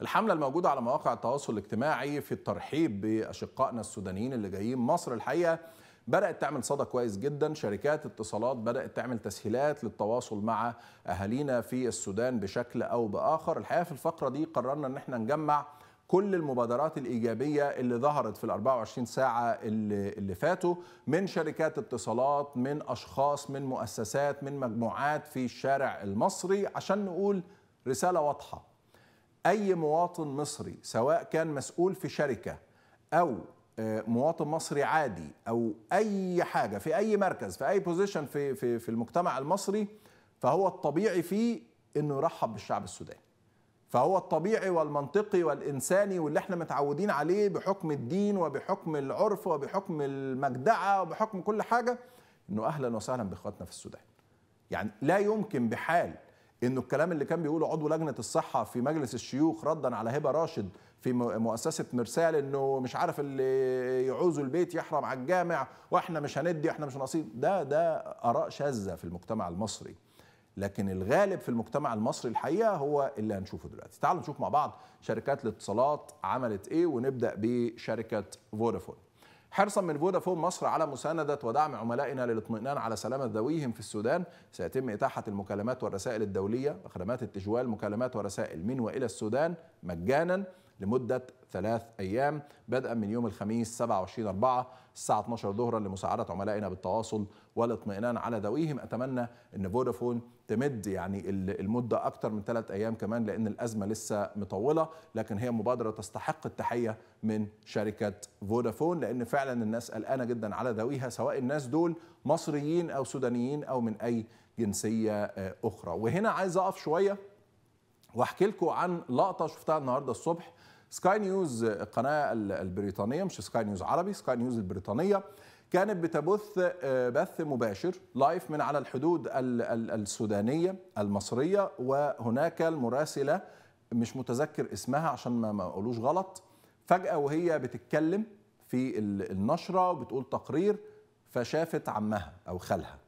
الحملة الموجودة على مواقع التواصل الاجتماعي في الترحيب بأشقائنا السودانيين اللي جايين مصر الحقيقة بدأت تعمل صدى كويس جدا. شركات اتصالات بدأت تعمل تسهيلات للتواصل مع أهالينا في السودان بشكل أو بآخر. الحقيقة في الفقرة دي قررنا أن إحنا نجمع كل المبادرات الإيجابية اللي ظهرت في ال 24 ساعة اللي فاتوا من شركات اتصالات من أشخاص من مؤسسات من مجموعات في الشارع المصري عشان نقول رسالة واضحة. أي مواطن مصري سواء كان مسؤول في شركة أو مواطن مصري عادي أو أي حاجة في أي مركز في أي بوزيشن في في في المجتمع المصري فهو الطبيعي فيه إنه يرحب بالشعب السوداني. فهو الطبيعي والمنطقي والإنساني واللي إحنا متعودين عليه بحكم الدين وبحكم العرف وبحكم المجدعة وبحكم كل حاجة إنه أهلا وسهلا بإخواتنا في السودان. يعني لا يمكن بحال إنه الكلام اللي كان بيقوله عضو لجنة الصحة في مجلس الشيوخ ردا على هبة راشد في مؤسسة مرسال إنه مش عارف اللي يعوزوا البيت يحرم على الجامع وإحنا مش هندي إحنا مش ناقصين ده ده آراء شاذة في المجتمع المصري. لكن الغالب في المجتمع المصري الحقيقة هو اللي هنشوفه دلوقتي. تعالوا نشوف مع بعض شركات الاتصالات عملت إيه ونبدأ بشركة فودافون. حرصا من فودافون مصر على مساندة ودعم عملائنا للاطمئنان على سلامة ذويهم في السودان. سيتم إتاحة المكالمات والرسائل الدولية وخدمات التجوال مكالمات ورسائل من وإلى السودان مجانا. لمدة ثلاث أيام. بدءا من يوم الخميس 27 4 الساعة 12 ظهرا لمساعدة عملائنا بالتواصل والاطمئنان على ذويهم. أتمنى أن فودافون تمد يعني المدة أكثر من ثلاث أيام كمان لأن الأزمة لسه مطولة. لكن هي مبادرة تستحق التحية من شركة فودافون لأن فعلا الناس قلقانة جدا على ذويها سواء الناس دول مصريين أو سودانيين أو من أي جنسية أخرى. وهنا عايز أقف شوية وأحكي لكم عن لقطة شفتها النهارده الصبح سكاي نيوز القناه البريطانية مش سكاي نيوز عربي سكاي نيوز البريطانية كانت بتبث بث مباشر live من على الحدود السودانية المصرية وهناك المراسلة مش متذكر اسمها عشان ما أقولوش غلط. فجأة وهي بتتكلم في النشرة وبتقول تقرير فشافت عمها أو خالها.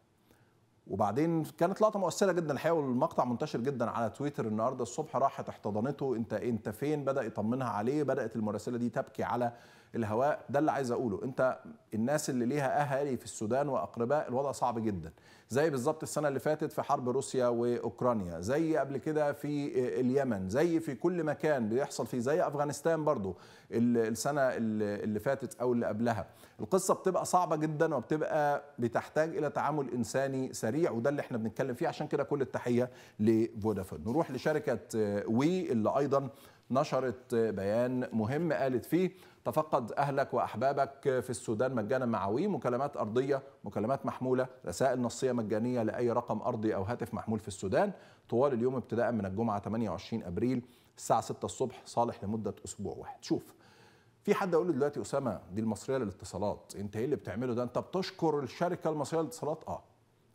وبعدين كانت لقطة مؤثرة جدا. الحقيقة والمقطع منتشر جدا على تويتر النهارده الصبح راحت احتضنته. انت انت فين؟ بدأ يطمنها عليه. بدأت المراسلة دي تبكي على الهواء. ده اللي عايز أقوله. انت الناس اللي ليها أهالي في السودان وأقرباء الوضع صعب جدا. زي بالظبط السنة اللي فاتت في حرب روسيا وأوكرانيا. زي قبل كده في اليمن. زي في كل مكان بيحصل فيه. زي أفغانستان برضو السنة اللي فاتت أو اللي قبلها. القصة بتبقى صعبة جدا وبتبقى بتحتاج إلى تعامل إنساني سريع. وده اللي إحنا بنتكلم فيه. عشان كده كل التحية لفودافون. نروح لشركة وي اللي أيضا نشرت بيان مهم قالت فيه تفقد أهلك وأحبابك في السودان مجانا مع وي. مكالمات أرضية مكالمات محمولة رسائل نصية مجانية لأي رقم أرضي أو هاتف محمول في السودان. طوال اليوم ابتداء من الجمعة 28 أبريل الساعة 6 الصبح صالح لمدة أسبوع واحد. شوف في حد يقول لي دلوقتي أسامة دي المصرية للاتصالات. أنت إيه اللي بتعمله ده؟ أنت بتشكر الشركة المصرية للاتصالات؟ آه.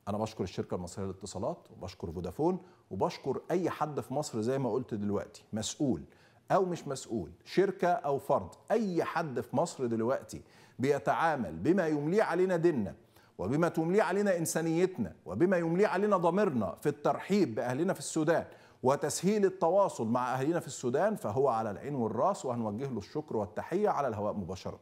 أنا بشكر الشركة المصرية للاتصالات وبشكر فودافون وبشكر أي حد في مصر زي ما قلت دلوقتي مسؤول أو مش مسؤول شركة أو فرد أي حد في مصر دلوقتي بيتعامل بما يمليه علينا ديننا وبما تمليه علينا إنسانيتنا وبما يمليه علينا ضميرنا في الترحيب بأهلنا في السودان وتسهيل التواصل مع اهالينا في السودان فهو على العين والرأس وهنوجه له الشكر والتحية على الهواء مباشرة.